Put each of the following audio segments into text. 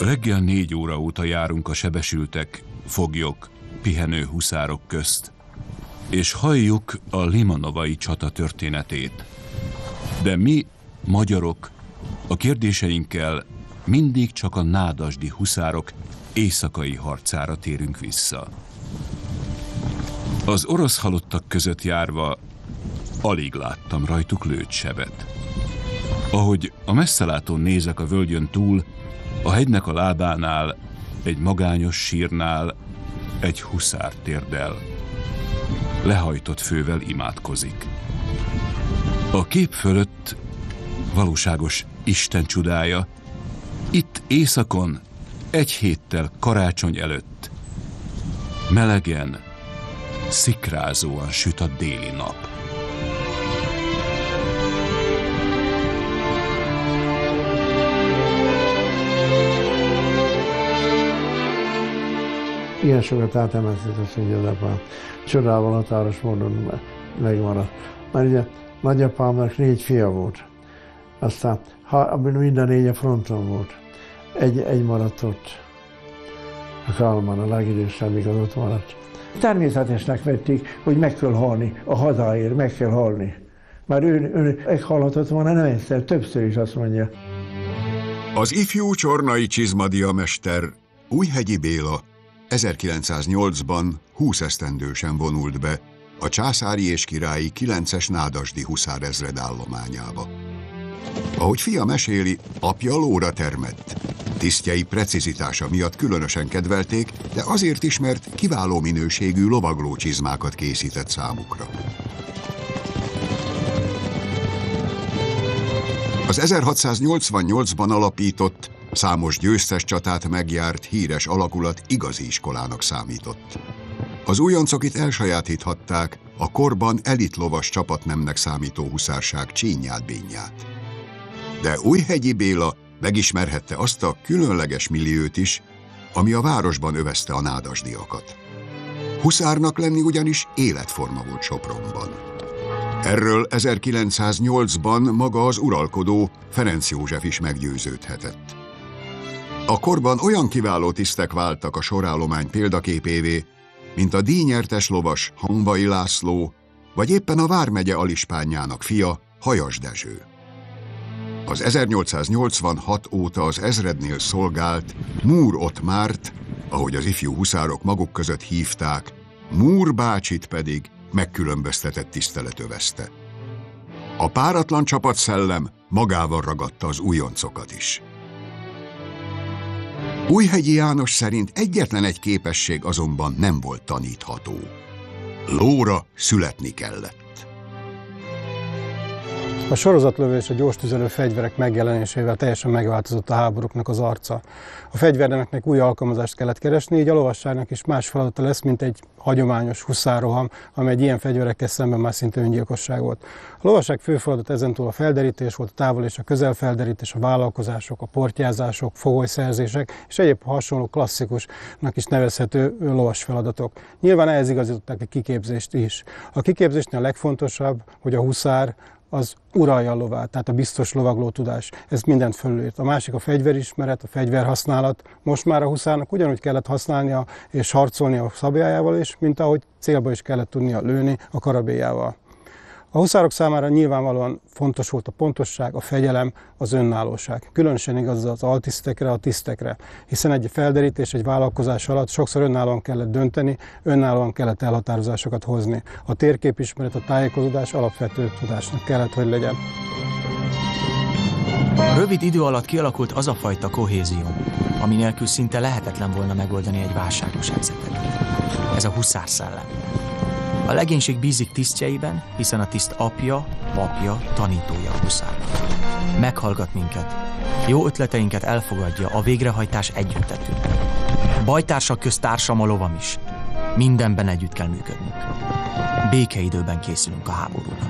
Reggel négy óra óta járunk a sebesültek, foglyok, pihenő huszárok közt, és halljuk a Limanovai csata történetét. De mi, magyarok, a kérdéseinkkel mindig csak a nádasdi huszárok éjszakai harcára térünk vissza. Az orosz halottak között járva alig láttam rajtuk lőtsebet. Ahogy a messzelátón nézek a völgyön túl, a hegynek a lábánál, egy magányos sírnál egy huszár térdel. Lehajtott fővel imádkozik. A kép fölött valóságos Isten csodája, itt éjszakon, egy héttel karácsony előtt, melegen, szikrázóan süt a déli nap. Ilyen sokat átemeltett a szégyedapám. Csodával határos módon megmaradt. Mert ugye nagyapámnak négy fia volt. Aztán ha, minden négy a fronton volt. Egy, egy maradt ott. A Kalman, a legidősebb, még az ott maradt. Természetesnek vették, hogy meg kell halni, a hazáért meg kell halni. Már ő, ő meghalhatott volna nem egyszer, többször is azt mondja. Az ifjú csornai csizmadia mester Újhegyi Béla 1908-ban 20 esztendősen vonult be a császári és királyi 9-es nádasdi huszárezred állományába. Ahogy fia meséli, apja lóra termett. Tisztjei precizitása miatt különösen kedvelték, de azért is, mert kiváló minőségű lovagló csizmákat készített számukra. Az 1688-ban alapított, számos győztes csatát megjárt híres alakulat igazi iskolának számított. Az újoncok itt elsajátíthatták a korban elitlovas csapatnemnek számító huszárság csínyát-bényát. De Újhegyi Béla megismerhette azt a különleges milliót is, ami a városban övezte a nádasdiakat. Huszárnak lenni ugyanis életforma volt Sopronban. Erről 1908-ban maga az uralkodó Ferenc József is meggyőződhetett. A korban olyan kiváló tisztek váltak a sorállomány példaképévé, mint a díjnyertes lovas Hanvai László, vagy éppen a Vármegye alispányának fia Hajas Dezső. Az 1886 óta az ezrednél szolgált Múr ott Márt, ahogy az ifjú huszárok maguk között hívták, Múr bácsit pedig megkülönböztetett tisztelet övezte. A páratlan csapatszellem magával ragadta az újoncokat is. Újhegyi János szerint egyetlen egy képesség azonban nem volt tanítható. Lóra születni kellett. A sorozatlövés a gyors tüzelő fegyverek megjelenésével teljesen megváltozott a háborúknak az arca. A fegyvernek új alkalmazást kellett keresni, így a lovasságnak is más feladata lesz, mint egy hagyományos huszároham, amely egy ilyen fegyverekkel szemben már szinte öngyilkosság volt. A lovasság fő feladat ezentúl a felderítés volt, a távol és a közelfelderítés, a vállalkozások, a portyázások, fogolyszerzések és egyéb hasonló klasszikusnak is nevezhető lovas feladatok. Nyilván ehhez igazították a kiképzést is. A kiképzésnél a legfontosabb, hogy a huszár az uralja a lovát, tehát a biztos lovagló tudás. Ez mindent fölülírt. A másik a fegyverismeret, a fegyverhasználat. Most már a huszárnak ugyanúgy kellett használnia és harcolni a szabjájával is, mint ahogy célba is kellett tudnia lőni a karabélyával. A huszárok számára nyilvánvalóan fontos volt a pontosság, a fegyelem, az önállóság. Különösen igaz az altisztekre, a tisztekre, hiszen egy felderítés, egy vállalkozás alatt sokszor önállóan kellett dönteni, önállóan kellett elhatározásokat hozni. A térképismeret, a tájékozódás alapvető tudásnak kellett, hogy legyen. Rövid idő alatt kialakult az a fajta kohézió, ami nélkül szinte lehetetlen volna megoldani egy válságos helyzetet. Ez a huszár szellem. A legénység bízik tisztjeiben, hiszen a tiszt apja, papja, tanítója a. Meghallgat minket. Jó ötleteinket elfogadja, a végrehajtás együttetünk. Bajtársak közt társam a lovam is. Mindenben együtt kell működnünk. Békeidőben készülünk a háborúra.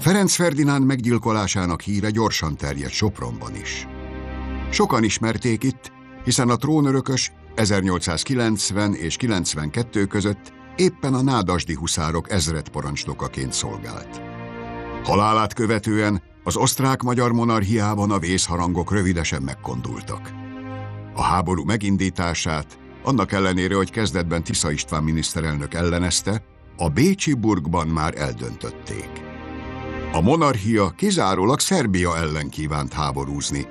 Ferenc Ferdinánd meggyilkolásának híre gyorsan terjedt Sopronban is. Sokan ismerték itt, hiszen a trónörökös 1890 és 92 között éppen a nádasdi huszárok ezredparancsnokaként szolgált. Halálát követően az osztrák-magyar monarchiában a vészharangok rövidesen megkondultak. A háború megindítását, annak ellenére, hogy kezdetben Tisza István miniszterelnök ellenezte, a Bécsi burgban már eldöntötték. A monarchia kizárólag Szerbia ellen kívánt háborúzni,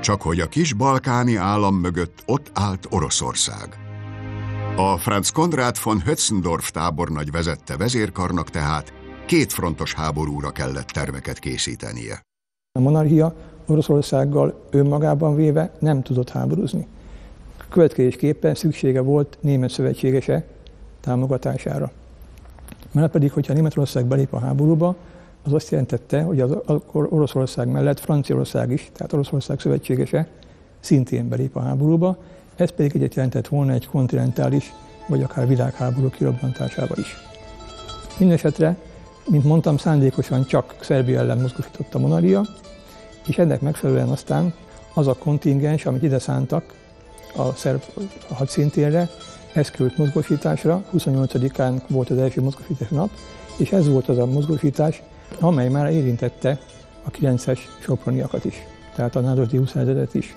csak hogy a kis balkáni állam mögött ott állt Oroszország. A Franz Konrad von Hötzendorf tábornagy vezette vezérkarnak tehát két frontos háborúra kellett terveket készítenie. A monarchia Oroszországgal önmagában véve nem tudott háborúzni. Következésképpen szüksége volt német szövetségese támogatására. Mert pedig, hogyha Németország belép a háborúba, az azt jelentette, hogy az akkor Oroszország mellett Franciaország is, tehát Oroszország szövetségese szintén belép a háborúba, ez pedig egyet jelentett volna egy kontinentális vagy akár világháború kirobbantásával is. Mindenesetre, mint mondtam, szándékosan csak Szerbia ellen mozgósított a monaria, és ennek megfelelően aztán az a kontingens, amit ide szántak a szerb hadszintérre, ez került mozgósításra, 28-án volt az első mozgósítás nap, és ez volt az a mozgósítás, amely már érintette a 9-es soproniakat is, tehát a Nádasdi 20 is.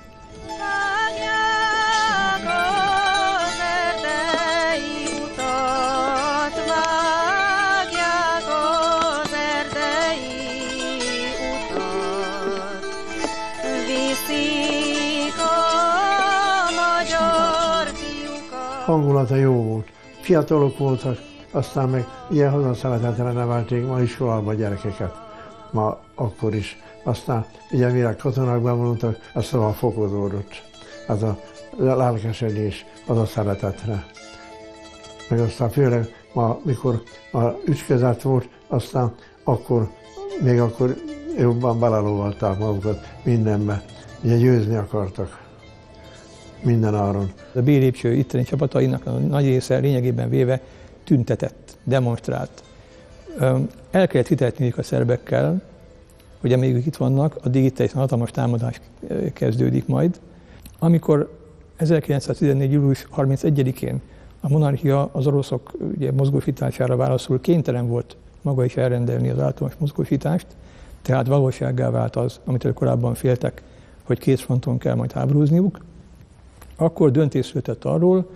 hangulata jó volt. Fiatalok voltak, aztán meg ilyen hazaszeretetre nevelték ma iskolába gyerekeket, ma akkor is. Aztán ugye mire katonák bevonultak, aztán a fokozódott. Az a lelkesedés, az a szeretetre. Meg aztán főleg ma, mikor a ücskezet volt, aztán akkor, még akkor jobban belelóvalták magukat mindenbe. Ugye győzni akartak minden áron. A B lépcső itteni csapatainak a nagy része lényegében véve tüntetett, demonstrált. El kellett hitetni a szerbekkel, hogy amíg itt vannak, a digitális hatalmas támadás kezdődik majd. Amikor 1914. július 31-én a monarchia az oroszok ugye, mozgósítására válaszul kénytelen volt maga is elrendelni az általános mozgósítást, tehát valósággá vált az, amit korábban féltek, hogy két fronton kell majd háborúzniuk. Akkor döntés született arról,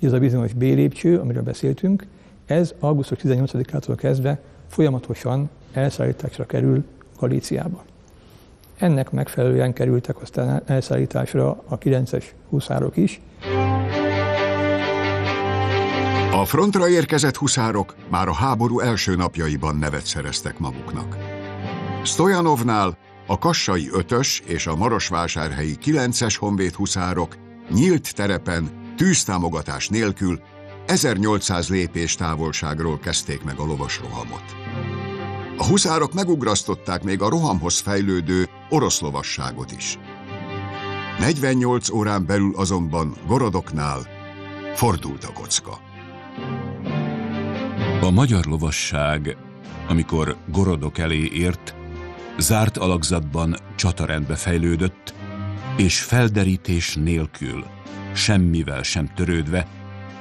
hogy ez a bizonyos B lépcső, amiről beszéltünk, ez augusztus 18-ától kezdve folyamatosan elszállításra kerül Galíciába. Ennek megfelelően kerültek aztán elszállításra a 9-es huszárok is. A frontra érkezett huszárok már a háború első napjaiban nevet szereztek maguknak. Stojanovnál a kassai 5-ös és a marosvásárhelyi 9-es honvéd huszárok nyílt terepen, tűztámogatás nélkül 1800 lépés távolságról kezdték meg a lovasrohamot. A huszárok megugrasztották még a rohamhoz fejlődő orosz lovasságot is. 48 órán belül azonban Gorodoknál fordult a kocka. A magyar lovasság, amikor Gorodok elé ért, zárt alakzatban csatarendbe fejlődött, és felderítés nélkül, semmivel sem törődve,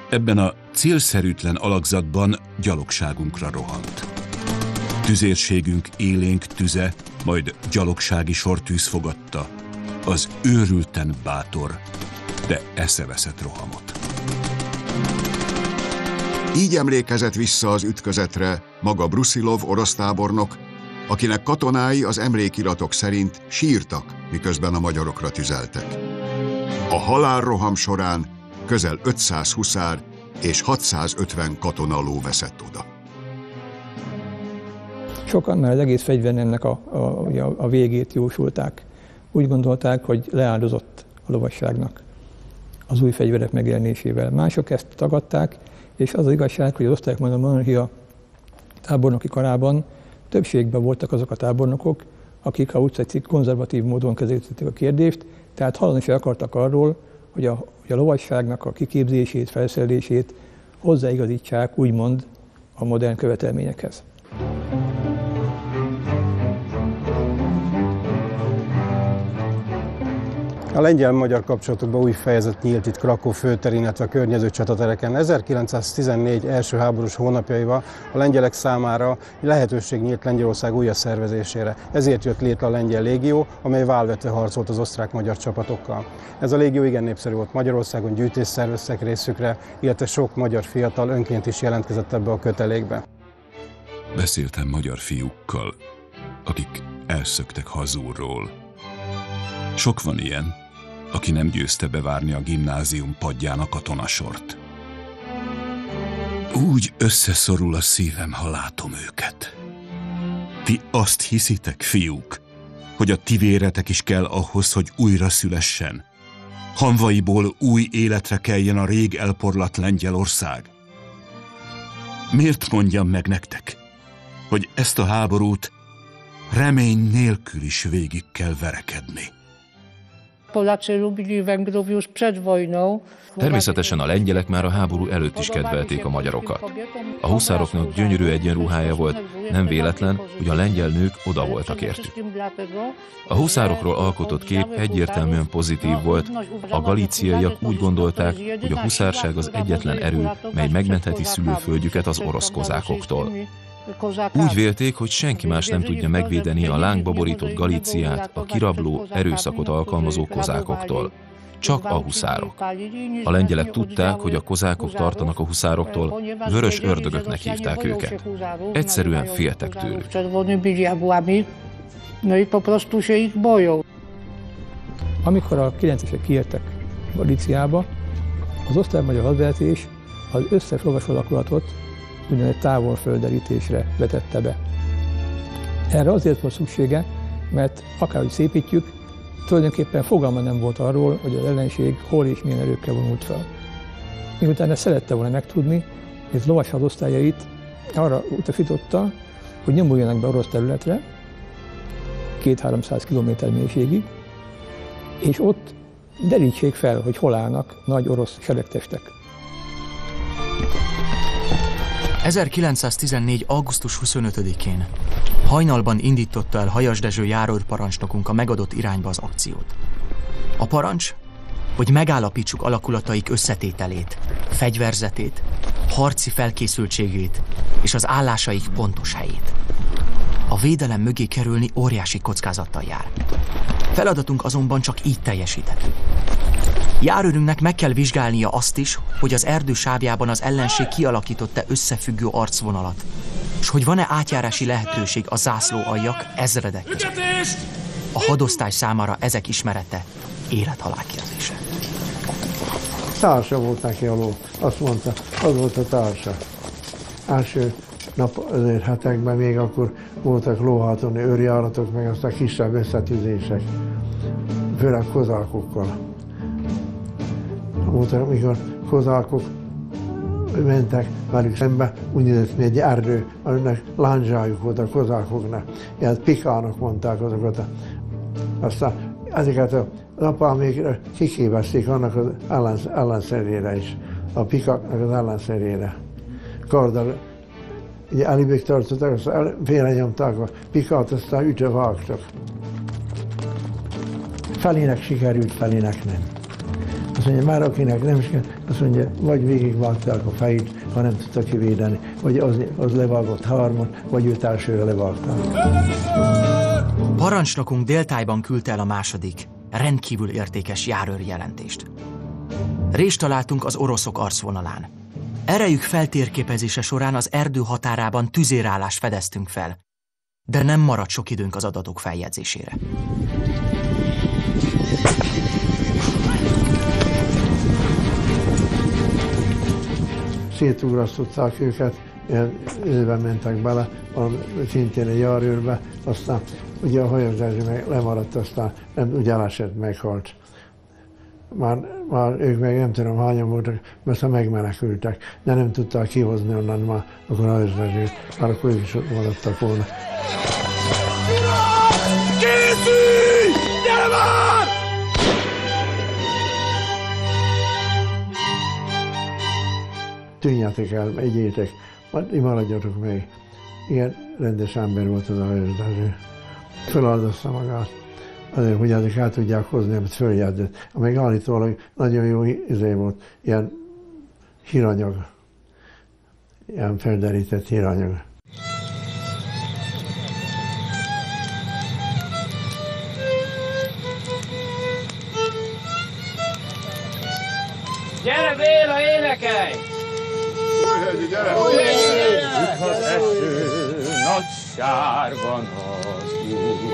ebben a célszerűtlen alakzatban gyalogságunkra rohant. Tüzérségünk élénk tüze, majd gyalogsági sortűz fogadta, az őrülten bátor, de eszeveszett rohamot. Így emlékezett vissza az ütközetre maga Brusilov orosz tábornok, akinek katonái az emlékiratok szerint sírtak, miközben a magyarokra tüzeltek. A halálroham során közel 500 huszár és 650 katona ló veszett oda. Sokan már az egész fegyvernemnek a, a, a végét jósolták. Úgy gondolták, hogy leáldozott a lovasságnak az új fegyverek megjelenésével. Mások ezt tagadták, és az az igazság, hogy az osztályok a monarchia tábornoki karában többségben voltak azok a tábornokok, akik, ha úgy tetszik, konzervatív módon kezelték a kérdést, tehát hallani se akartak arról, hogy a, hogy a lovasságnak a kiképzését, felszerelését hozzáigazítsák, úgymond, a modern követelményekhez. A lengyel-magyar kapcsolatokban új fejezet nyílt itt Krakó főterén, illetve a környező csatatereken. 1914 első háborús hónapjaival a lengyelek számára lehetőség nyílt Lengyelország újra szervezésére. Ezért jött létre a lengyel légió, amely válvetve harcolt az osztrák-magyar csapatokkal. Ez a légió igen népszerű volt Magyarországon, gyűjtés szerveztek részükre, illetve sok magyar fiatal önként is jelentkezett ebbe a kötelékbe. Beszéltem magyar fiúkkal, akik elszöktek hazúról. Sok van ilyen, aki nem győzte bevárni a gimnázium padján a katonasort. Úgy összeszorul a szívem, ha látom őket. Ti azt hiszitek, fiúk, hogy a ti véretek is kell ahhoz, hogy újra szülessen? Hanvaiból új életre keljen a rég elporlat Lengyelország? Miért mondjam meg nektek, hogy ezt a háborút remény nélkül is végig kell verekedni? Polacy lubili Węgrów już przed wojną. Természetesen a lengyelek már a háború előtt is kedvelték a magyarokat. A huszároknak gyönyörű egyenruhája volt, nem véletlen, hogy a lengyel nők oda voltak értük. A huszárokról alkotott kép egyértelműen pozitív volt. A galíciaiak úgy gondolták, hogy a huszárság az egyetlen erő, mely megmentheti szülőföldjüket az orosz kozákoktól. Úgy vélték, hogy senki más nem tudja megvédeni a lángba borított Galíciát a kirabló, erőszakot alkalmazó kozákoktól. Csak a huszárok. A lengyelek tudták, hogy a kozákok tartanak a huszároktól, vörös ördögöknek hívták őket. Egyszerűen féltek tőlük. Amikor a 9-esek kiértek Galíciába, az osztály-magyar hadvezetés az összes lovas alakulatot úgynevezett távolfölderítésre vetette be. Erre azért volt szüksége, mert akárhogy szépítjük, tulajdonképpen fogalma nem volt arról, hogy az ellenség hol és milyen erőkkel vonult fel. Miután ezt szerette volna megtudni, és lovas hadosztályait arra utasította, hogy nyomuljanak be orosz területre, 2-300 km mélységig, és ott derítsék fel, hogy hol állnak nagy orosz seregtestek. 1914. augusztus 25-én hajnalban indította el Hajas Dezső járőrparancsnokunk a megadott irányba az akciót. A parancs, hogy megállapítsuk alakulataik összetételét, fegyverzetét, harci felkészültségét és az állásaik pontos helyét. A védelem mögé kerülni óriási kockázattal jár. Feladatunk azonban csak így teljesíthető. Járőrünknek meg kell vizsgálnia azt is, hogy az erdő sávjában az ellenség kialakította összefüggő arcvonalat, és hogy van-e átjárási lehetőség a zászló aljak ezredek között. A hadosztály számára ezek ismerete élethalál kérdése. Társa volt neki a ló, azt mondta, az volt a társa. Első nap azért hetekben még akkor voltak lóhátoni őrjáratok, meg aztán kisebb összetűzések, főleg kozákokkal. Voltak, amikor kozákok mentek velük szembe, úgy nézett, mint egy erdő, aminek lándzsájuk volt a kozákoknak. Ilyen pikának mondták azokat. Aztán ezeket a apámék kiképezték annak az ellen, ellenszerére is, a pikaknak az ellenszerére. Karddal ugye elibék tartották, aztán félrenyomták a pikát, aztán ütve vágtak. Felének sikerült, felének nem. Azt mondja, már akinek nem sikerült, azt mondja, vagy végigvágták a fejét, ha nem tudta kivédeni, vagy az, az levágott harmon, vagy őt elsőre levágták. Parancsnokunk déltájban küldte el a második, rendkívül értékes járőr jelentést. Rést találtunk az oroszok arcvonalán. Erejük feltérképezése során az erdő határában tüzérállás fedeztünk fel, de nem maradt sok időnk az adatok feljegyzésére. Szétugrasztották őket, ilyen időben mentek bele, valami, szintén egy járőrbe, aztán ugye a hajózás meg lemaradt, aztán nem, ugye elesett, meghalt. Már, már ők meg nem tudom hányan voltak, mert megmenekültek, de nem tudták kihozni onnan már, akkor a hajózásért, már akkor ők is ott maradtak volna. Tűnjetek el, egyétek, maradjatok még. Igen, rendes ember volt az a hajózás. Feláldozta magát. azért, hogy ezek el tudják hozni, amit följegyzett. Amíg állítólag nagyon jó izé volt, ilyen híranyag, ilyen felderített híranyag. Gyere Béla, énekelj! Újhegyi, gyere! Az eső nagy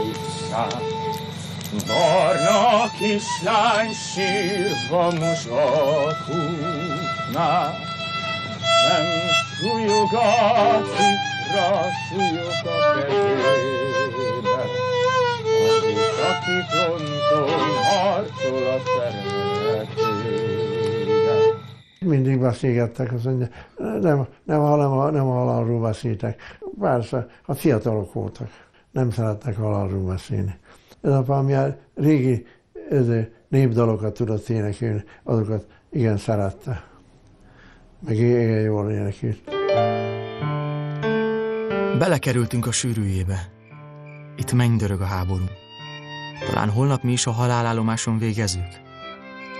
utcán. Barna kislány sírva muzsakútnál. Nem súlyog a fitra, súlyog a kezébe. Az, aki fronton harcol a területére. Mindig beszélgettek, azt mondja, nem, nem, nem, nem halalról beszéltek. Persze, a fiatalok voltak, nem szeretnek halalról beszélni. Ez apám ilyen régi ez, népdalokat tudott énekelni, azokat igen szerette. Meg igen jól énekült. Belekerültünk a sűrűjébe. Itt mennydörög a háború. Talán holnap mi is a halálállomáson végezzük.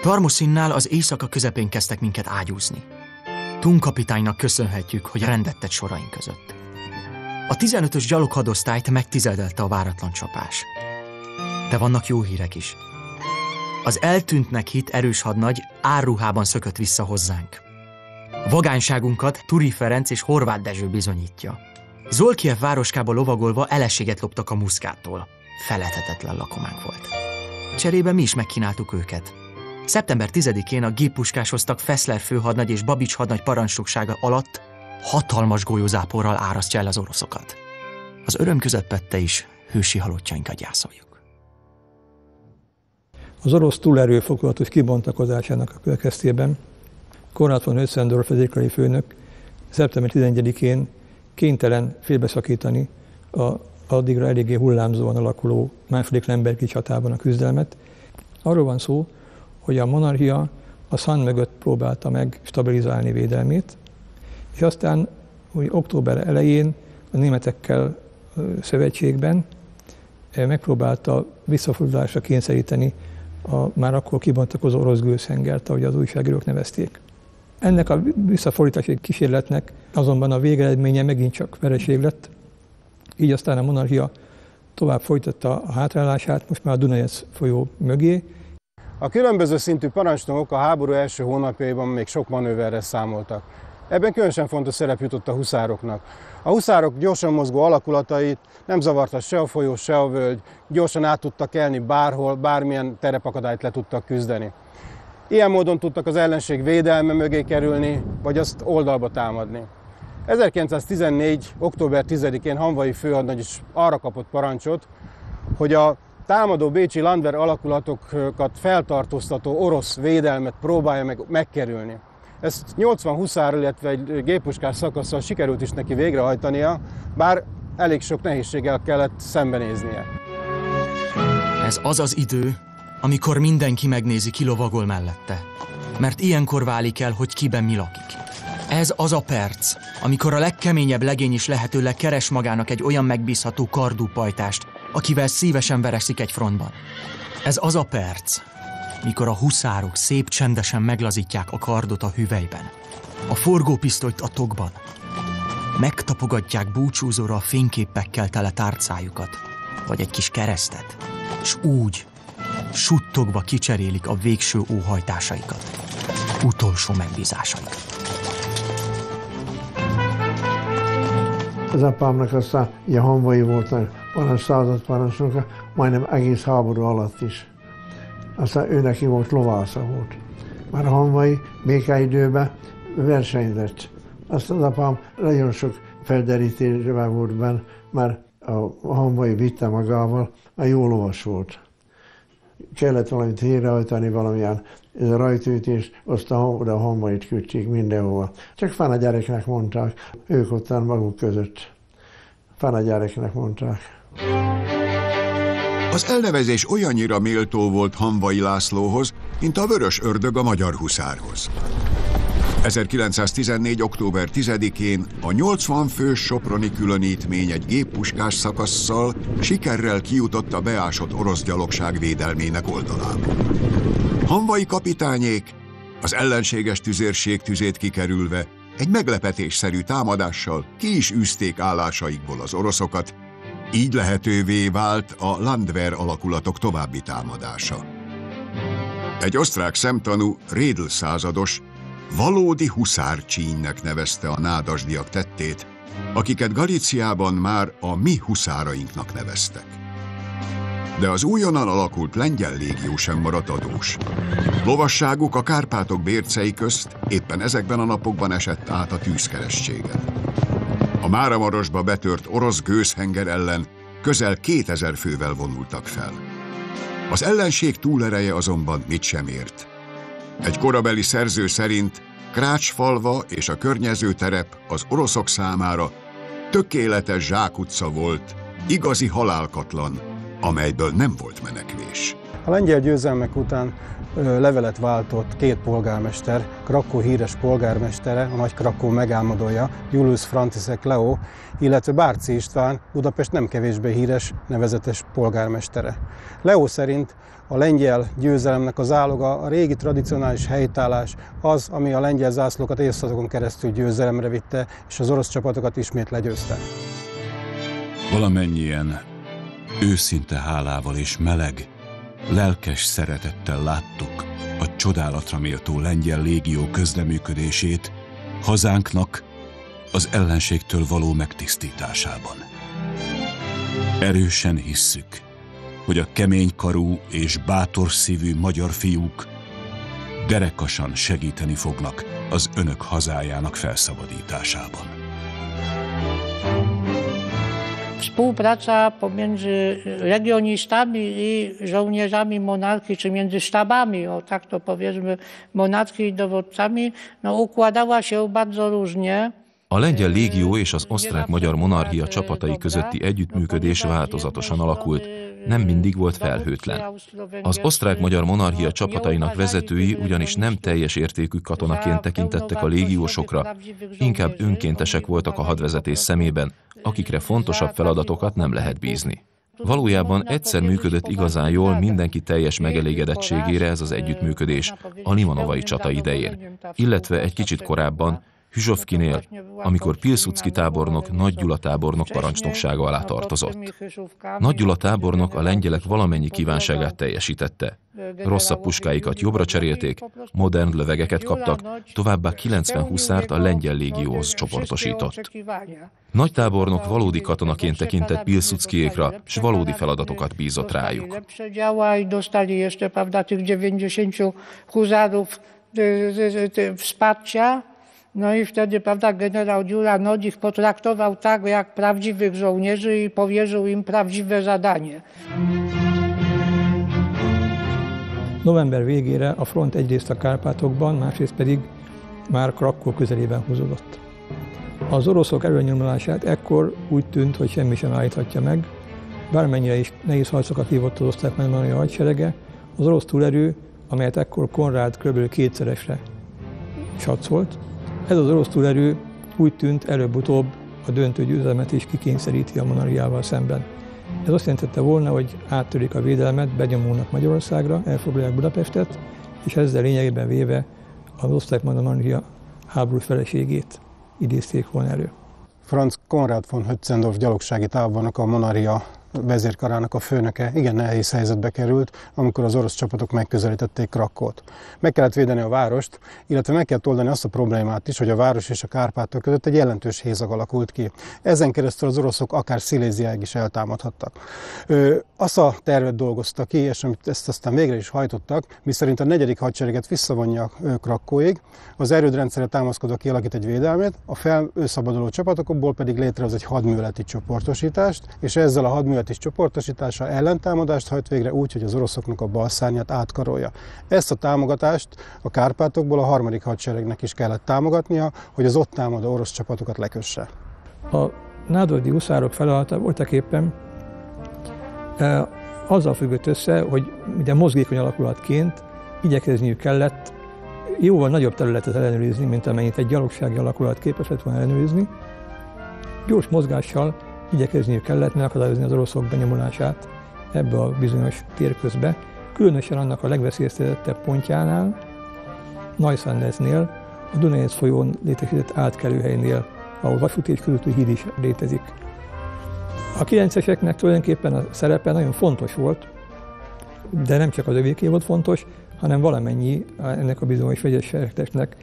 Tarmoszinnál az éjszaka közepén kezdtek minket ágyúzni. Tun kapitánynak köszönhetjük, hogy rendet tett soraink között. A 15-ös gyaloghadosztályt megtizedelte a váratlan csapás. De vannak jó hírek is. Az eltűntnek hit erős hadnagy árruhában szökött vissza hozzánk. Vagányságunkat Turi Ferenc és Horváth Dezső bizonyítja. Zolkiev városkába lovagolva eleséget loptak a muszkától. Felethetetlen lakománk volt. Cserébe mi is megkínáltuk őket. Szeptember 10-én a géppuskás hoztak Feszler főhadnagy és Babics hadnagy parancsnoksága alatt hatalmas golyózáporral árasztja el az oroszokat. Az öröm közepette is hősi halottjainkat gyászoljuk. Az orosz túlerő fokozatos kibontakozásának a következtében Konrad von Hötzendorf vezérkari főnök szeptember 11-én kénytelen félbeszakítani a addigra eléggé hullámzóan alakuló második Lembergi csatában a küzdelmet. Arról van szó, hogy a monarchia a Szan mögött próbálta meg stabilizálni védelmét, és aztán úgy október elején a németekkel szövetségben megpróbálta visszafordulásra kényszeríteni a már akkor kibontakozó orosz gőzhengert, ahogy az újságírók nevezték. Ennek a visszafordítási kísérletnek azonban a végeredménye megint csak vereség lett, így aztán a monarchia tovább folytatta a hátrálását, most már a Dunajec folyó mögé. A különböző szintű parancsnokok a háború első hónapjaiban még sok manőverre számoltak. Ebben különösen fontos szerep jutott a huszároknak. A huszárok gyorsan mozgó alakulatait nem zavarta se a folyó, se a völgy, gyorsan át tudtak elni bárhol, bármilyen terepakadályt le tudtak küzdeni. Ilyen módon tudtak az ellenség védelme mögé kerülni, vagy azt oldalba támadni. 1914. október 10-én Hanvai főhadnagy is arra kapott parancsot, hogy a támadó bécsi Landwehr alakulatokat feltartóztató orosz védelmet próbálja meg megkerülni. Ezt 80 huszár, illetve egy géppuskás szakaszsal sikerült is neki végrehajtania, bár elég sok nehézséggel kellett szembenéznie. Ez az az idő, amikor mindenki megnézi, ki lovagol mellette. Mert ilyenkor válik el, hogy kiben mi lakik. Ez az a perc, amikor a legkeményebb legény is lehetőleg keres magának egy olyan megbízható kardú pajtást, akivel szívesen vereszik egy frontban. Ez az a perc, mikor a huszárok szép csendesen meglazítják a kardot a hüvelyben, a forgópisztolyt a tokban, megtapogatják búcsúzóra a fényképekkel tele tárcájukat, vagy egy kis keresztet, és úgy, suttogva kicserélik a végső óhajtásaikat, utolsó megbízásaikat. Az apámnak aztán ilyen hanvai voltak, parancs század parancsnoka, majdnem egész háború alatt is. Aztán ő neki volt lovásza volt. Már a hanvai békeidőben versenyzett. Azt az apám nagyon sok felderítésben volt benne, mert a hanvai vitte magával, mert jó lovas volt. Kellett valamit hétrehajtani, valamilyen ez a rajtűtést, azt a, a hanvait küldték mindenhova. Csak fán a gyereknek mondták, ők ottan maguk között. Fán a gyereknek mondták. Az elnevezés olyannyira méltó volt Hanvai Lászlóhoz, mint a vörös ördög a magyar huszárhoz. 1914. október 10-én a 80 fős soproni különítmény egy géppuskás szakasszal sikerrel kijutott a beásott orosz gyalogság védelmének oldalába. Hanvai kapitányék az ellenséges tüzérség tüzét kikerülve egy meglepetésszerű támadással ki is űzték állásaikból az oroszokat, így lehetővé vált a Landwehr alakulatok további támadása. Egy osztrák szemtanú, Rédl százados, valódi huszárcsínynek nevezte a nádasdiak tettét, akiket Galíciában már a mi huszárainknak neveztek. De az újonnan alakult lengyel légió sem maradt adós. Lovasságuk a Kárpátok bércei közt éppen ezekben a napokban esett át a tűzkerességen. A Máramarosba betört orosz gőzhenger ellen közel 2000 fővel vonultak fel. Az ellenség túlereje azonban mit sem ért. Egy korabeli szerző szerint Krácsfalva és a környező terep az oroszok számára tökéletes zsákutca volt, igazi halálkatlan, amelyből nem volt menekvés. A lengyel győzelmek után levelet váltott két polgármester, Krakó híres polgármestere, a nagy Krakó megálmodója, Julius Frantiszek Leo, illetve Bárci István, Budapest nem kevésbé híres, nevezetes polgármestere. Leo szerint a lengyel győzelemnek az áloga a régi tradicionális helytállás, az, ami a lengyel zászlókat évszázadokon keresztül győzelemre vitte, és az orosz csapatokat ismét legyőzte. Valamennyien őszinte hálával és meleg, lelkes szeretettel láttuk a csodálatra méltó lengyel légió közleműködését hazánknak az ellenségtől való megtisztításában. Erősen hisszük, hogy a keménykarú és bátor szívű magyar fiúk derekasan segíteni fognak az önök hazájának felszabadításában. Współpraca pomiędzy legionistami i żołnierzami monarchii, czy między sztabami, o tak to powiedzmy, monarchii i dowódcami, no, układała się bardzo różnie. A lengyel légió és az osztrák-magyar monarchia csapatai közötti együttműködés változatosan alakult, nem mindig volt felhőtlen. Az osztrák-magyar monarchia csapatainak vezetői ugyanis nem teljes értékű katonaként tekintettek a légiósokra, inkább önkéntesek voltak a hadvezetés szemében, akikre fontosabb feladatokat nem lehet bízni. Valójában egyszer működött igazán jól mindenki teljes megelégedettségére ez az együttműködés a Limanovai csata idején, illetve egy kicsit korábban, Hüzsovkinél, amikor Pilsudski tábornok Nagy Gyula tábornok parancsnoksága alá tartozott. Nagy Gyula tábornok a lengyelek valamennyi kívánságát teljesítette. Rosszabb puskáikat jobbra cserélték, modern lövegeket kaptak, továbbá 90 huszárt a lengyel légióhoz csoportosított. Nagy tábornok valódi katonaként tekintett Pilsudskiékra, és valódi feladatokat bízott rájuk. wsparcia no i wtedy, prawda, generał Dziura Nodzich potraktował tak jak prawdziwych żołnierzy i powierzył im prawdziwe zadanie. November végére a front egyrészt a Kárpátokban, másrészt pedig már Krakó közelében húzódott. Az oroszok erőnyomulását ekkor úgy tűnt, hogy semmi sem állíthatja meg, bármennyire is nehéz harcokat hívott az osztrák a hadserege, az orosz túlerő, amelyet ekkor Konrád kb. kétszeresre satszolt, ez az orosz túlerő úgy tűnt előbb-utóbb a döntő győzelmet is kikényszeríti a monarchiával szemben. Ez azt jelentette volna, hogy áttörik a védelmet, benyomulnak Magyarországra, elfoglalják Budapestet, és ezzel lényegében véve az osztrák monarchia háború feleségét idézték volna elő. Franz Konrad von Hötzendorf gyalogsági tábornok a monarchia vezérkarának a főnöke igen nehéz helyzetbe került, amikor az orosz csapatok megközelítették Krakót. Meg kellett védeni a várost, illetve meg kellett oldani azt a problémát is, hogy a város és a Kárpátok között egy jelentős hézag alakult ki. Ezen keresztül az oroszok akár Sziléziáig is eltámadhattak. Ö, azt a tervet dolgozta ki, és amit ezt aztán végre is hajtottak, miszerint a negyedik hadsereget visszavonja Krakóig, az erődrendszerre támaszkodva kialakít egy védelmét, a felszabaduló csapatokból pedig létrehoz egy hadműveleti csoportosítást, és ezzel a hadműveleti is csoportosítása ellentámadást hajt végre úgy, hogy az oroszoknak a bal szárnyát átkarolja. Ezt a támogatást a Kárpátokból a harmadik hadseregnek is kellett támogatnia, hogy az ott támadó orosz csapatokat lekösse. A nádordi uszárok feladata voltak éppen e, azzal függött össze, hogy ugye mozgékony alakulatként igyekezniük kellett jóval nagyobb területet ellenőrizni, mint amennyit egy gyalogsági alakulat képes lett volna ellenőrizni. Gyors mozgással igyekezniük kellett megakadályozni az oroszok benyomulását ebbe a bizonyos térközbe, különösen annak a legveszélyeztetettebb pontjánál, Najszandeznél, a Dunajec folyón létesített átkelőhelynél, ahol vasúti és közúti híd is létezik. A 9-eseknek tulajdonképpen a szerepe nagyon fontos volt, de nem csak az övéké volt fontos, hanem valamennyi ennek a bizonyos vegyes sertesnek,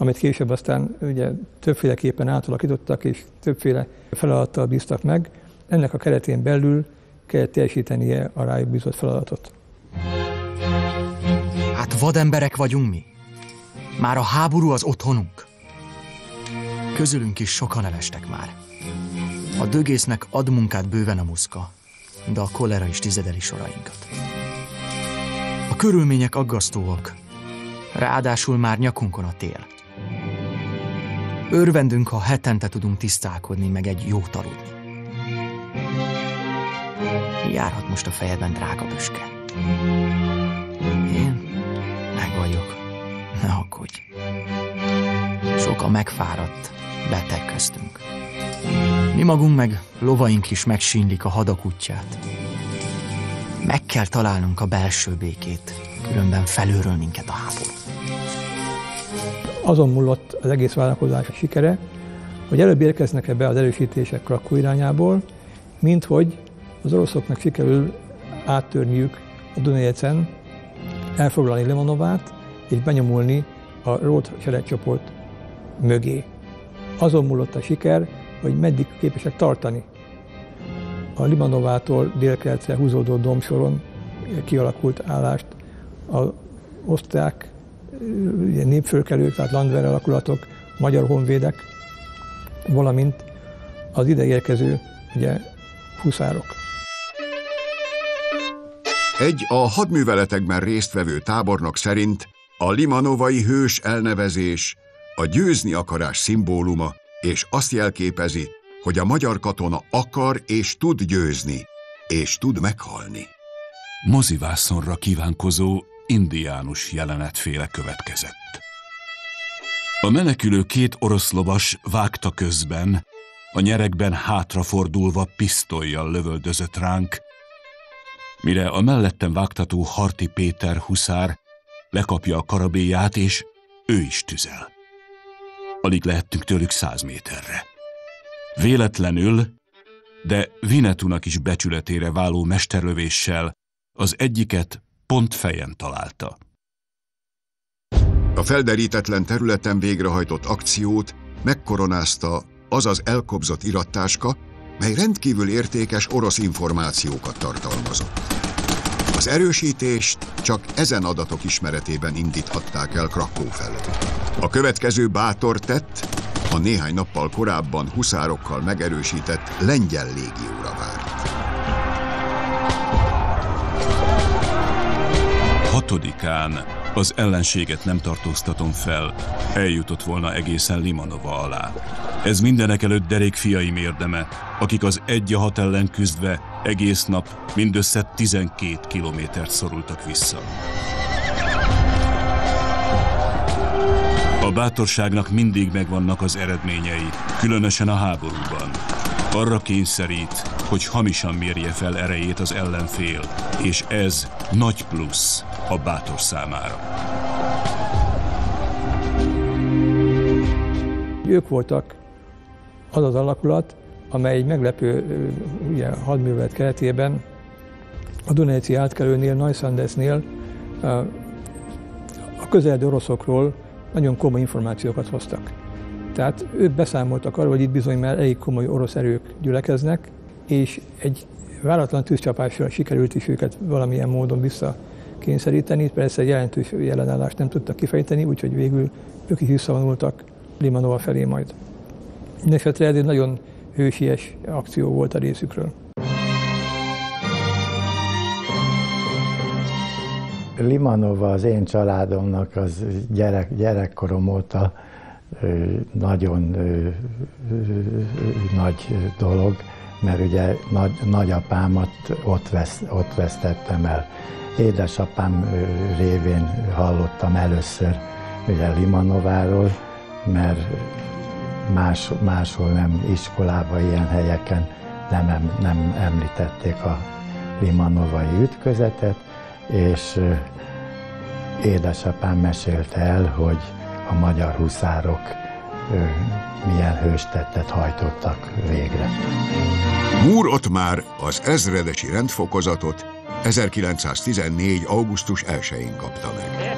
amit később aztán ugye többféleképpen átalakítottak és többféle feladattal bíztak meg. Ennek a keretén belül kellett teljesítenie a rájuk bízott feladatot. Hát vademberek vagyunk mi. Már a háború az otthonunk. Közülünk is sokan elestek már. A dögésznek ad munkát bőven a muszka, de a kolera is tizedeli sorainkat. A körülmények aggasztóak, ráadásul már nyakunkon a tél. Örvendünk, ha hetente tudunk tisztálkodni, meg egy jó aludni. Járhat most a fejedben, drága büske. Én meg vagyok. Ne aggódj. Sok a megfáradt, beteg köztünk. Mi magunk meg lovaink is megsínlik a hadak útját. Meg kell találnunk a belső békét, különben felőről minket a háború. Azon múlott az egész vállalkozás sikere, hogy előbb érkeznek-e be az erősítések Krakó irányából, mint hogy az oroszoknak sikerül áttörniük a Dunajecen, elfoglalni Lemonovát, és benyomulni a Rót seregcsoport mögé. Azon múlott a siker, hogy meddig képesek tartani. A Limanovától délkeletre húzódó domsoron kialakult állást az osztrák népfölkelők, tehát Landwehr alakulatok, magyar honvédek, valamint az ide érkező ugye, huszárok. Egy a hadműveletekben résztvevő tábornok szerint a limanovai hős elnevezés a győzni akarás szimbóluma, és azt jelképezi, hogy a magyar katona akar és tud győzni, és tud meghalni. Mozivászonra kívánkozó indiánus jelenetféle következett. A menekülő két orosz lovas vágta közben, a nyerekben hátrafordulva pisztolyjal lövöldözött ránk, mire a mellettem vágtató Harti Péter huszár lekapja a karabéját, és ő is tüzel. Alig lehettünk tőlük száz méterre. Véletlenül, de Vinetunak is becsületére váló mesterlövéssel az egyiket pont fejen találta. A felderítetlen területen végrehajtott akciót megkoronázta az az elkobzott irattáska, mely rendkívül értékes orosz információkat tartalmazott. Az erősítést csak ezen adatok ismeretében indíthatták el Krakó felé. A következő bátor tett a néhány nappal korábban huszárokkal megerősített lengyel légióra várt. Hatodikán az ellenséget nem tartóztatom fel, eljutott volna egészen Limanova alá. Ez mindenek előtt derék fiaim érdeme, akik az egy hat ellen küzdve egész nap mindössze 12 kilométert szorultak vissza. A bátorságnak mindig megvannak az eredményei, különösen a háborúban. Arra kényszerít, hogy hamisan mérje fel erejét az ellenfél, és ez nagy plusz a bátor számára. Ők voltak az az alakulat, amely egy meglepő ugye, hadművelet keretében a Dunajci átkelőnél, Najszandesznél a közeldi oroszokról nagyon komoly információkat hoztak. Tehát ők beszámoltak arról, hogy itt bizony már elég komoly orosz erők gyülekeznek, és egy váratlan tűzcsapással sikerült is őket valamilyen módon visszakényszeríteni. Persze jelentős jelenállást nem tudtak kifejteni, úgyhogy végül ők is visszavonultak Limanova felé majd. Mindenesetre ez egy nagyon hősies akció volt a részükről. Limanova az én családomnak az gyerek, gyerekkorom óta nagyon nagy dolog, mert ugye nagy, nagyapámat ott, vesz, ott vesztettem el. Édesapám révén hallottam először ugye Limanováról, mert más, máshol nem iskolában, ilyen helyeken nem, nem említették a limanovai ütközetet, és édesapám mesélte el, hogy a magyar huszárok milyen hőstettet hajtottak végre. Múr ott már az ezredesi rendfokozatot 1914. augusztus 1-én kapta meg.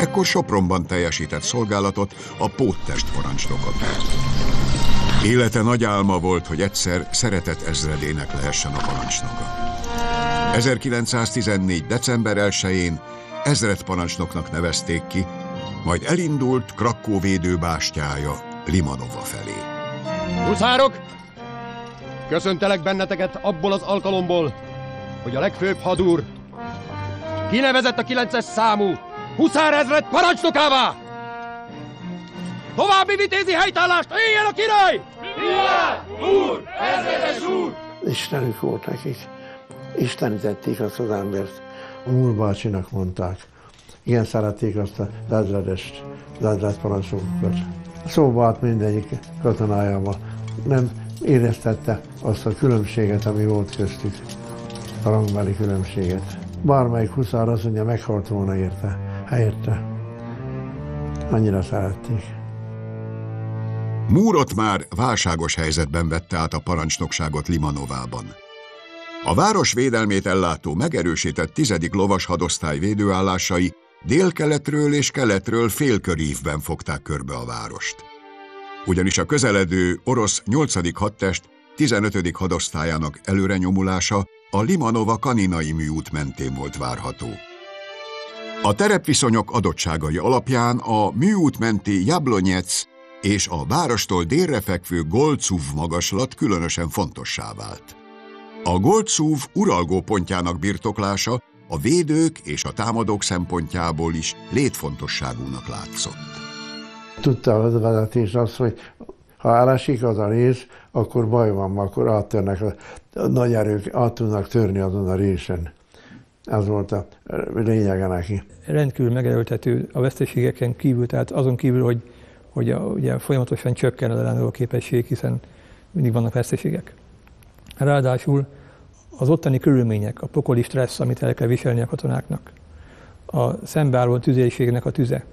Ekkor Sopronban teljesített szolgálatot a póttest parancsnokot. Élete nagy álma volt, hogy egyszer szeretett ezredének lehessen a parancsnoka. 1914. december 1-én ezredparancsnoknak nevezték ki, majd elindult Krakó védőbástyája Limanova felé. Huszárok! Köszöntelek benneteket abból az alkalomból, hogy a legfőbb hadúr kinevezett a 9-es számú huszárezred parancsnokává! További vitézi helytállást, éljen a király! Vigyázz, úr! Ezredes úr! Istenük volt nekik. Istenítették azt az embert. Múl bácsinak mondták. Igen, szerették azt a lezredest, lezred parancsnokokat. Szóba állt mindegyik katonájával. Nem éreztette azt a különbséget, ami volt köztük. A rangbeli különbséget. Bármelyik huszár azt mondja, meghalt volna érte, helyette. Annyira szerették. Múrot már válságos helyzetben vette át a parancsnokságot Limanovában. A város védelmét ellátó megerősített tizedik lovas hadosztály védőállásai délkeletről és keletről félkörívben fogták körbe a várost. Ugyanis a közeledő orosz 8. hadtest 15. hadosztályának előrenyomulása a Limanova kaninai műút mentén volt várható. A terepviszonyok adottságai alapján a műút menti Jablonyec és a várostól délre fekvő Golcuv magaslat különösen fontossá vált. A Golcuv uralgó pontjának birtoklása a védők és a támadók szempontjából is létfontosságúnak látszott. Tudta az vezetés azt, hogy ha elesik az a rész, akkor baj van, akkor áttörnek, a, a nagy erők át tudnak törni azon a résen. Ez volt a lényege neki. Rendkívül megerőltető a veszteségeken kívül, tehát azon kívül, hogy, hogy a, ugye folyamatosan csökken az ellenálló képesség, hiszen mindig vannak veszteségek. Ráadásul az ottani körülmények, a pokoli stressz, amit el kell viselni a katonáknak, a szembeálló tüzérségnek a tüze,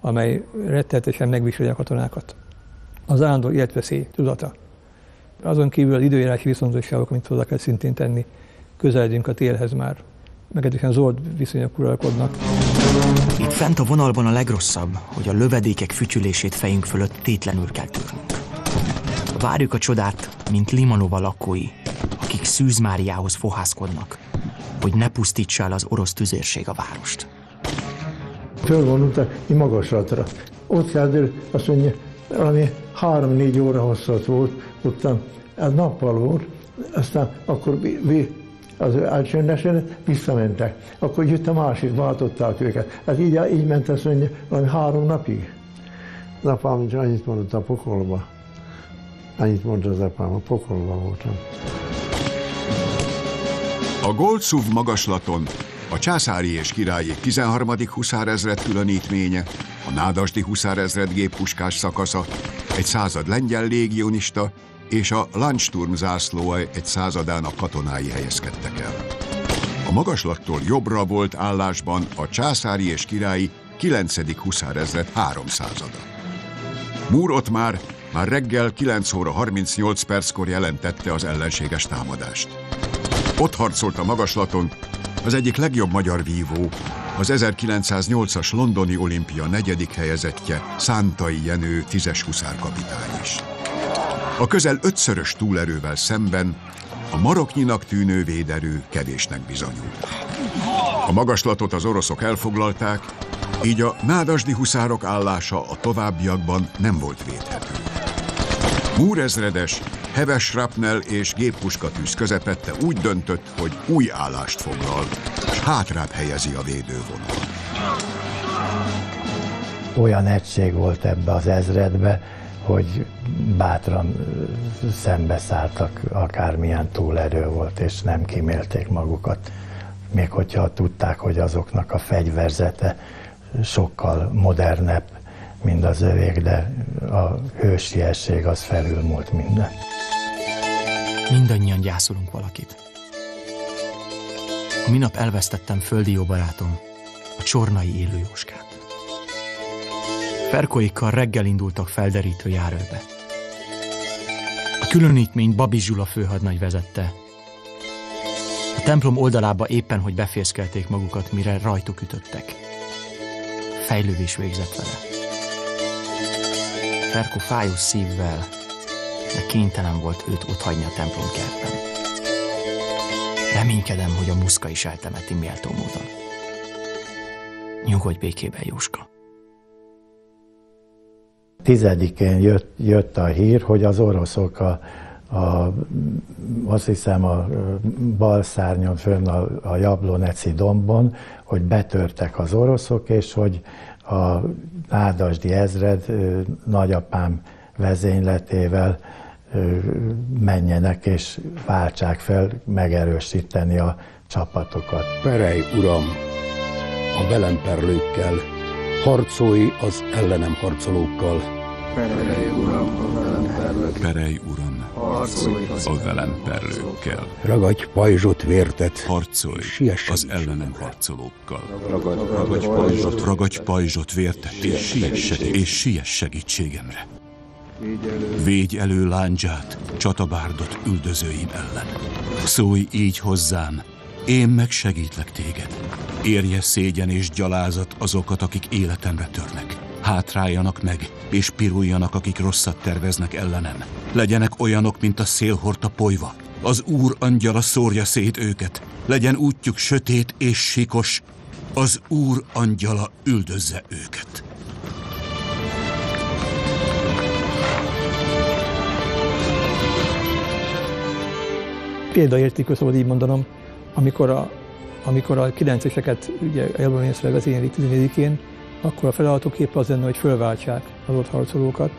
amely rettenetesen megviseli a katonákat, az állandó életveszély tudata. Azon kívül az időjárási viszontosságok, amit hozzá kell szintén tenni, közeledünk a télhez már. Meglehetősen zord viszonyok uralkodnak. Itt fent a vonalban a legrosszabb, hogy a lövedékek fütyülését fejünk fölött tétlenül kell törnünk. Várjuk a csodát, mint Limanova lakói, akik Szűz Máriához fohászkodnak, hogy ne pusztítsa el az orosz tüzérség a várost. Fölvonultak egy magaslatra. Ott kell, azt mondja, valami három-négy óra hosszat volt, ottan ez nappal volt, aztán akkor az elcsöndesen visszamentek. Akkor jött a másik, váltották őket. Ez így, így ment, azt mondja, valami három napig. Az apám annyit mondott a pokolba. Annyit mondta az apám, a pokolba voltam. A Goldszuv magaslaton a császári és királyi 13. huszárezred különítménye, a nádasdi huszárezred géppuskás szakasza, egy század lengyel légionista és a Landsturm zászló egy századának katonái helyezkedtek el. A magaslattól jobbra volt állásban a császári és királyi 9. huszárezred 300-ada. Múr ott már, már reggel 9 óra 38 perckor jelentette az ellenséges támadást. Ott harcolt a magaslaton az egyik legjobb magyar vívó, az 1908-as londoni olimpia negyedik helyezettje, Szántai Jenő tízes huszárkapitány is. A közel ötszörös túlerővel szemben a maroknyinak tűnő véderő kevésnek bizonyult. A magaslatot az oroszok elfoglalták, így a nádasdi huszárok állása a továbbiakban nem volt védhető. Múrezredes, heves rapnel és géppuskatűz közepette úgy döntött, hogy új állást foglal, és hátrább helyezi a védővonalat. Olyan egység volt ebbe az ezredbe, hogy bátran szembeszálltak, akármilyen túlerő volt, és nem kimélték magukat. Még hogyha tudták, hogy azoknak a fegyverzete sokkal modernebb, mint az övék, de a hősiesség az felülmúlt minden. Mindannyian gyászolunk valakit. A minap elvesztettem földi jó barátom, a csornai élő Jóskát. Ferkoikkal reggel indultak felderítő járőbe. A különítményt Babi Zsula főhadnagy vezette. A templom oldalába éppen, hogy befészkelték magukat, mire rajtuk ütöttek. Fejlődés végzett vele. Ferko fájós szívvel, de kénytelen volt őt otthagyni a templom kertben. Reménykedem, hogy a muszka is eltemeti méltó módon. Nyugodj békében, Jóska. Tizedikén jött, jött a hír, hogy az oroszok a, a, azt hiszem a bal szárnyon fönn a, a Jabloneci dombon, hogy betörtek az oroszok, és hogy a Nádasdi ezred nagyapám vezényletével menjenek és váltsák fel megerősíteni a csapatokat. Perej, uram, a velem perlőkkel, harcolj az ellenem harcolókkal. Perej, uram, a velem perlőkkel. Perej, uram, harcolj a velem perlőkkel. Ragadj pajzsot vértet, harcolj az ellenem harcolókkal. Ragadj, ragadj pajzsot, ragadj pajzsot vértet, és siess, és siess segítségemre. Védj elő láncsát, csatabárdot üldözőim ellen. Szólj így hozzám, én meg segítlek téged. Érje szégyen és gyalázat azokat, akik életemre törnek. Hátráljanak meg, és piruljanak, akik rosszat terveznek ellenem. Legyenek olyanok, mint a szél hordta polyva. Az Úr angyala szórja szét őket. Legyen útjuk sötét és sikos. Az Úr angyala üldözze őket. Példaértékű, szabad így mondanom, amikor a, amikor a kilenceseket ugye Elbonészre vezényelik 14-én, akkor a feladatok épp az lenne, hogy fölváltsák az ott harcolókat,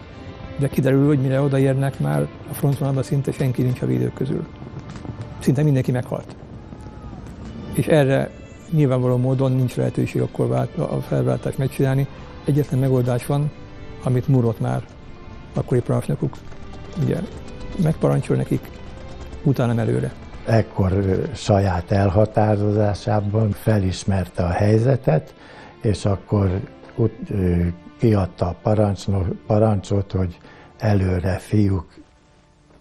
de kiderül, hogy mire odaérnek már a frontvonalban szinte senki nincs a védők közül. Szinte mindenki meghalt. És erre nyilvánvaló módon nincs lehetőség akkor vált, a felváltást megcsinálni. Egyetlen megoldás van, amit Murot már, akkori parancsnokuk, ugye megparancsol nekik, utána előre. Ekkor saját elhatározásában felismerte a helyzetet, és akkor kiadta a parancsot, hogy előre fiúk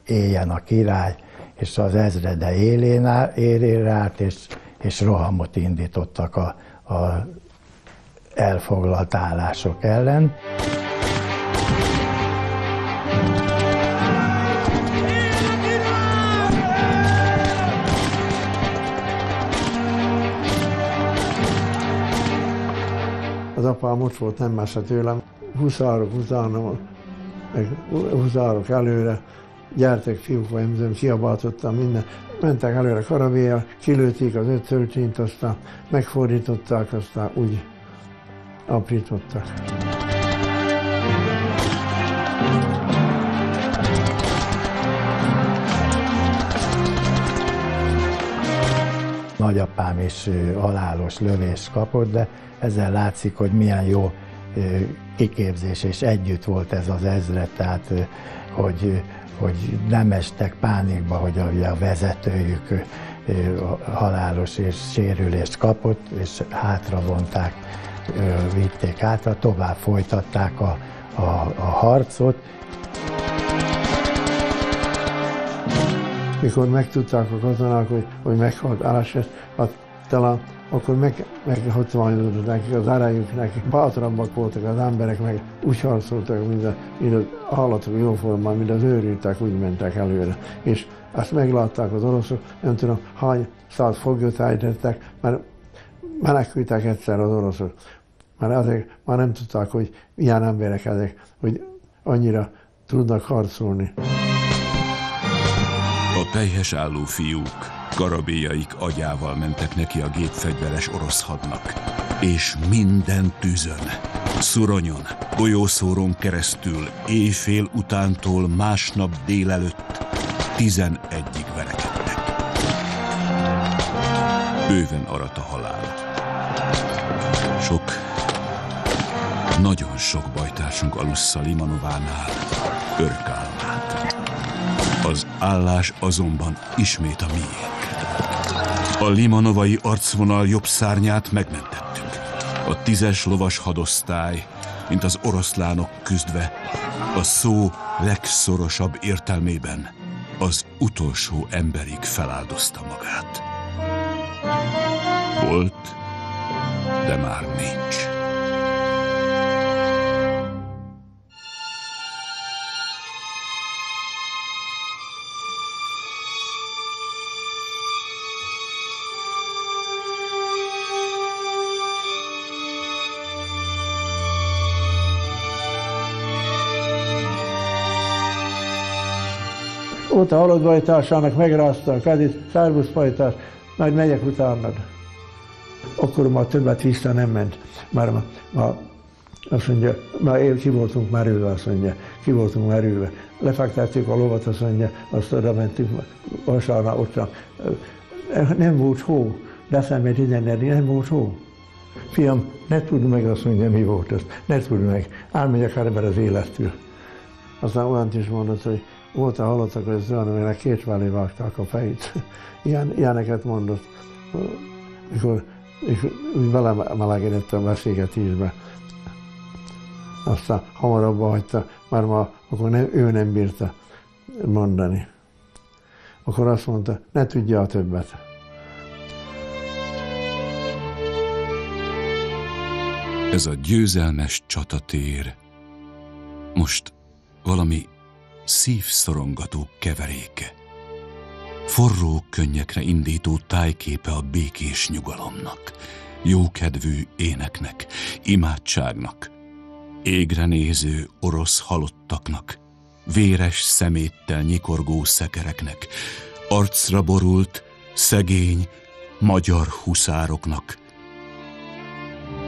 éljen a király, és az ezrede élén élére állt, és, és rohamot indítottak a, a elfoglalt állások ellen. Apám ott volt, nem messze tőlem. Huszárok utána, meg huszárok előre, gyertek fiúk, vagy nem kiabáltottam minden. Mentek előre karabélyal, kilőtték az öt töltényt, aztán megfordították, aztán úgy aprítottak. Nagyapám is halálos lövést kapott, de ezzel látszik, hogy milyen jó kiképzés, és együtt volt ez az ezret, tehát hogy, hogy nem estek pánikba, hogy a, vezetőjük halálos és sérülést kapott, és hátra vonták, vitték hátra, tovább folytatták a, a, a harcot. Mikor megtudták a katonák, hogy, hogy meghalt Áses, hát talán akkor meg, meghatványodott nekik az erejüknek, bátrabbak voltak az emberek, meg úgy harcoltak, mint, a, mint az állatok jóformán, mint az őrültek, úgy mentek előre. És ezt meglátták az oroszok, nem tudom hány száz foglyot ejtettek, mert menekültek egyszer az oroszok. Mert ezek már nem tudták, hogy milyen emberek ezek, hogy annyira tudnak harcolni. A pejhes álló fiúk Karabéjaik agyával mentek neki a gépfegyveres orosz hadnak. És minden tűzön, szuronyon, golyószóron keresztül, éjfél utántól másnap délelőtt tizenegyig verekedtek. Bőven arat a halál. Sok, Nagyon sok bajtársunk alussza Limanovánál örkálmát. Az állás azonban ismét a miénk. A limanovai arcvonal jobb szárnyát megmentettük. A tízes lovas hadosztály, mint az oroszlánok küzdve, a szó legszorosabb értelmében az utolsó emberig feláldozta magát. Volt, de már nincs. Ott a halottbajtársának megrázta a kezét, szervusz pajtás, majd megyek utánad. Akkor már többet vissza nem ment, már ma, ma azt mondja, már él, ki voltunk merülve, azt mondja, ki voltunk merülve. Lefektettük a lovat, azt mondja, azt oda mentünk vasárnap ott. Nem volt hó, december 14 nem volt hó. Fiam, ne tudd meg azt mondja, mi volt az. Ne tudd meg. Elmegyek ember az élettől. Aztán olyant is mondott, hogy volt a halottak hogy olyan, aminek két mellé vágták a fejét. Ilyen, ilyeneket mondott. Mikor, belemelegedett a beszélgetésbe. Aztán hamarabb hagyta, mert ma akkor nem, ő nem bírta mondani. Akkor azt mondta, ne tudja a többet. Ez a győzelmes csatatér most valami szívszorongató keveréke. Forró könnyekre indító tájképe a békés nyugalomnak, jókedvű éneknek, imádságnak, égre néző orosz halottaknak, véres szeméttel nyikorgó szekereknek, arcra borult, szegény, magyar huszároknak,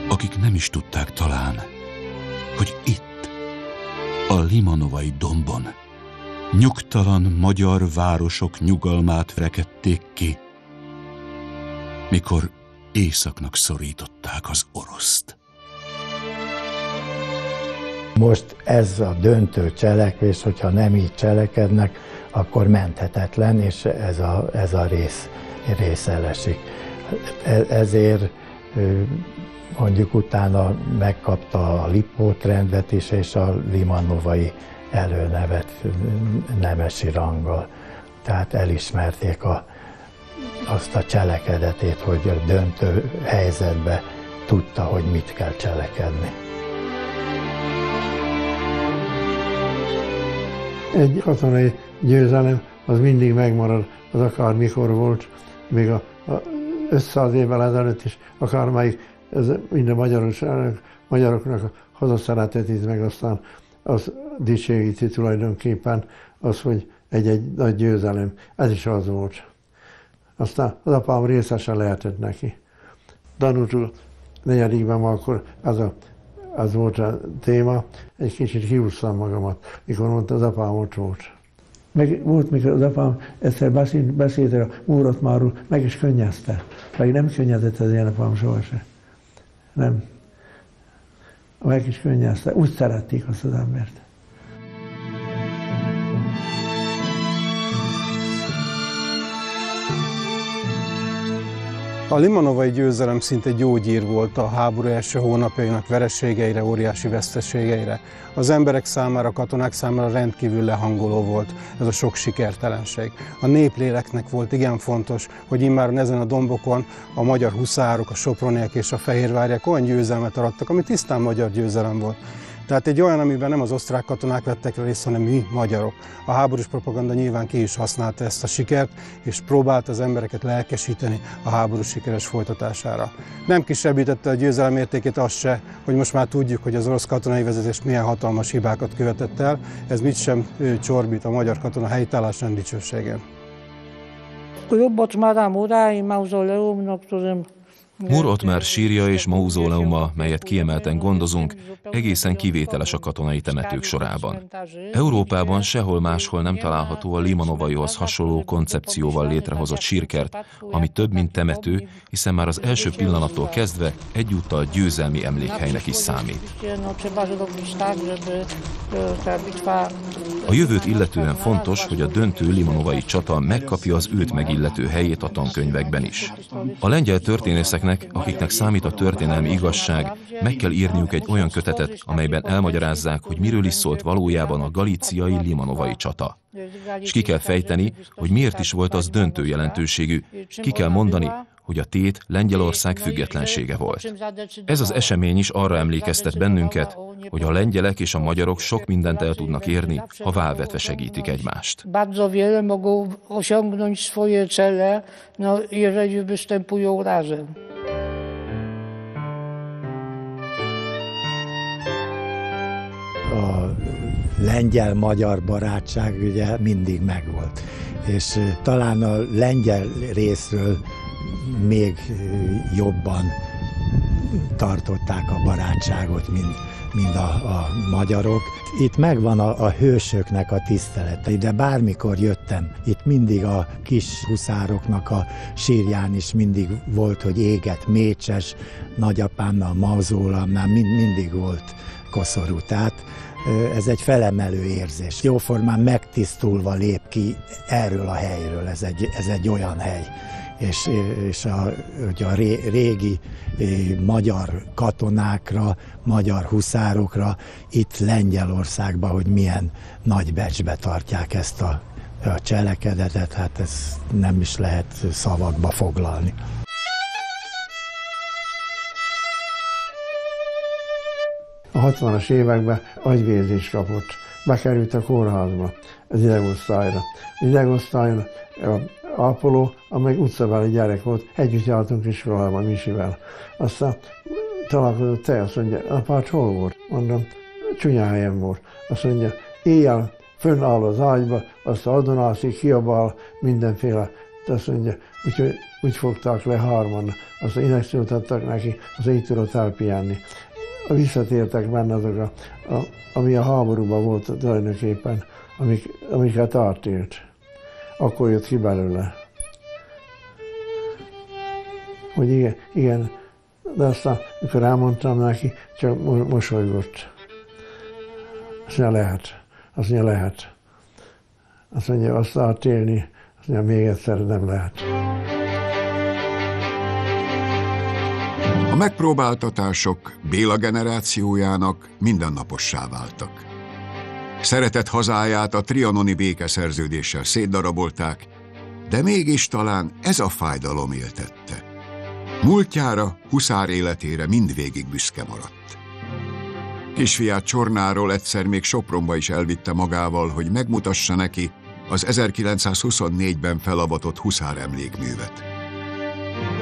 akik nem is tudták talán, hogy itt, a Limanovai dombon, nyugtalan magyar városok nyugalmát rekedték ki, mikor északnak szorították az oroszt. Most ez a döntő cselekvés, hogyha nem így cselekednek, akkor menthetetlen, és ez a, ez a rész, rész elesik. E, ezért mondjuk utána megkapta a Lipót rendet is, és a Limanovai előnevet nemesi ranggal. Tehát elismerték a, azt a cselekedetét, hogy a döntő helyzetbe tudta, hogy mit kell cselekedni. Egy katonai győzelem az mindig megmarad, az akár mikor volt, még a, a 500 évvel ezelőtt is, akármelyik, ez minden magyarosságnak, magyaroknak a hazaszeretetét, meg aztán az dicséríti tulajdonképpen az, hogy egy-egy nagy győzelem. Ez is az volt. Aztán az apám részesen lehetett neki. Danutul negyedikben akkor az, a, az volt a téma, egy kicsit kiúsztam magamat, mikor mondta, az apám ott volt. Meg volt, mikor az apám egyszer beszélt, beszélt a Múratmáról, meg is könnyezte. Meg nem könnyezett az ilyen apám sohasem. Nem. Meg is könnyezte. Úgy szerették azt az embert. A Limanovai győzelem szinte gyógyír volt a háború első hónapjainak vereségeire, óriási veszteségeire. Az emberek számára, a katonák számára rendkívül lehangoló volt ez a sok sikertelenség. A népléleknek volt igen fontos, hogy immár ezen a dombokon a magyar huszárok, a soproniek és a fehérvárják olyan győzelmet arattak, ami tisztán magyar győzelem volt. Tehát egy olyan, amiben nem az osztrák katonák vettek részt, hanem mi, magyarok. A háborús propaganda nyilván ki is használta ezt a sikert, és próbált az embereket lelkesíteni a háború sikeres folytatására. Nem kisebbítette a győzelem értékét az se, hogy most már tudjuk, hogy az orosz katonai vezetés milyen hatalmas hibákat követett el, ez mit sem csorbít a magyar katona helytállásán dicsőségén. Klub Boczmara Mura i mauzoleum, no, którym Mur Ottmar sírja és mauzóleuma, melyet kiemelten gondozunk, egészen kivételes a katonai temetők sorában. Európában sehol máshol nem található a Limanovaihoz hasonló koncepcióval létrehozott sírkert, ami több, mint temető, hiszen már az első pillanattól kezdve egyúttal győzelmi emlékhelynek is számít. A jövőt illetően fontos, hogy a döntő Limanovai csata megkapja az őt megillető helyét a tankönyvekben is. A lengyel történészeknek, akiknek számít a történelmi igazság, meg kell írniuk egy olyan kötetet, amelyben elmagyarázzák, hogy miről is szólt valójában a galíciai Limanovai csata. És ki kell fejteni, hogy miért is volt az döntő jelentőségű. Ki kell mondani, hogy a tét Lengyelország függetlensége volt. Ez az esemény is arra emlékeztet bennünket, hogy a lengyelek és a magyarok sok mindent el tudnak érni, ha válvetve segítik egymást. Bardzo wiele mogą osiągnąć swoje cele, no, jeżeli występują razem. A lengyel-magyar barátság ugye mindig megvolt. És talán a lengyel részről még jobban tartották a barátságot, mint, mint a, a magyarok. Itt megvan a, a hősöknek a tisztelete, de bármikor jöttem, itt mindig a kis huszároknak a sírján is mindig volt, hogy éget Mécses, nagyapámnál, mauzólamnál mind, mindig volt koszorú. Tehát ez egy felemelő érzés. Jóformán megtisztulva lép ki erről a helyről, ez egy, ez egy olyan hely és, és a, hogy a régi magyar katonákra, magyar huszárokra itt Lengyelországban, hogy milyen nagy becsbe tartják ezt a, a cselekedetet, hát ez nem is lehet szavakba foglalni. A 60-as években agyvérzést kapott. Bekerült a kórházba, az idegosztályra. Idegosztályon ápoló, amely utcabeli gyerek volt, együtt jártunk iskolában Misivel. Aztán találkozott te, azt mondja, apács hol volt? Mondom, csúnya helyen volt. Azt mondja, éjjel fönnáll az ágyba, azt adonászik, kiabál, mindenféle. Azt mondja, úgyhogy úgy fogták le hárman, azt injekciót adtak neki, az így tudott elpihenni. Visszatértek benne azok, a, a, ami a háborúban volt tulajdonképpen, amik, amiket átélt akkor jött ki belőle. Hogy igen, igen, de aztán, mikor elmondtam neki, csak mosolygott. Azt mondja, lehet. Azt mondja, lehet. Azt mondja, azt átélni, azt mondja, még egyszer nem lehet. A megpróbáltatások Béla generációjának mindennapossá váltak. Szeretett hazáját a trianoni békeszerződéssel szétdarabolták, de mégis talán ez a fájdalom éltette. Múltjára, huszár életére mindvégig büszke maradt. Kisfiát Csornáról egyszer még Sopronba is elvitte magával, hogy megmutassa neki az 1924-ben felavatott huszár emlékművet.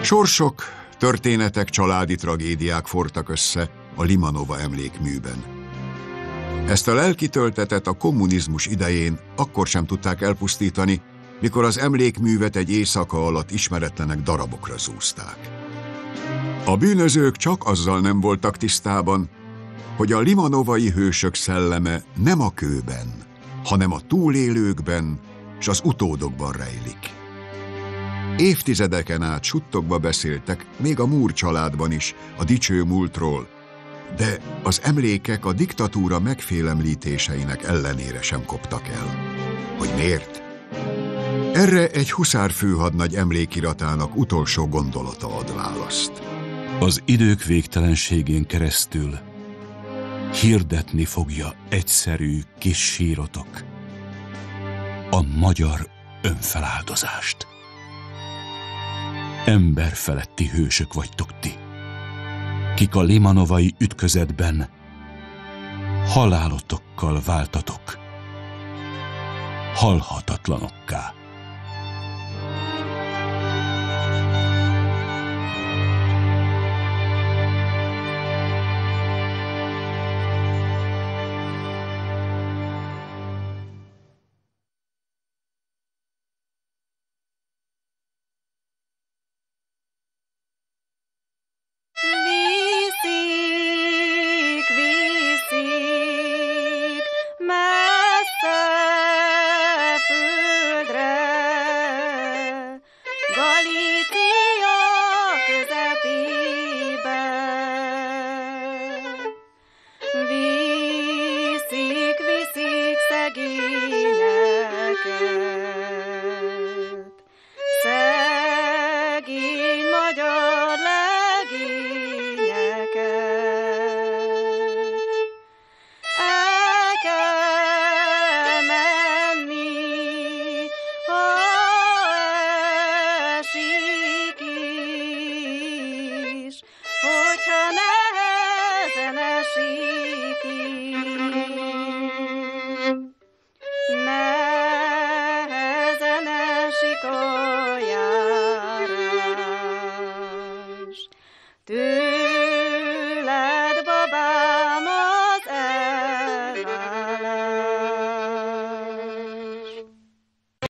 Sorsok, történetek, családi tragédiák fortak össze a Limanova emlékműben. Ezt a lelki töltetet a kommunizmus idején akkor sem tudták elpusztítani, mikor az emlékművet egy éjszaka alatt ismeretlenek darabokra zúzták. A bűnözők csak azzal nem voltak tisztában, hogy a limanovai hősök szelleme nem a kőben, hanem a túlélőkben és az utódokban rejlik. Évtizedeken át suttogva beszéltek, még a Múr családban is, a dicső múltról, de az emlékek a diktatúra megfélemlítéseinek ellenére sem koptak el. Hogy miért? Erre egy huszár főhadnagy emlékiratának utolsó gondolata ad választ. Az idők végtelenségén keresztül hirdetni fogja egyszerű kis sírotok a magyar önfeláldozást. Emberfeletti hősök vagytok ti kik a limanovai ütközetben halálotokkal váltatok, halhatatlanokká.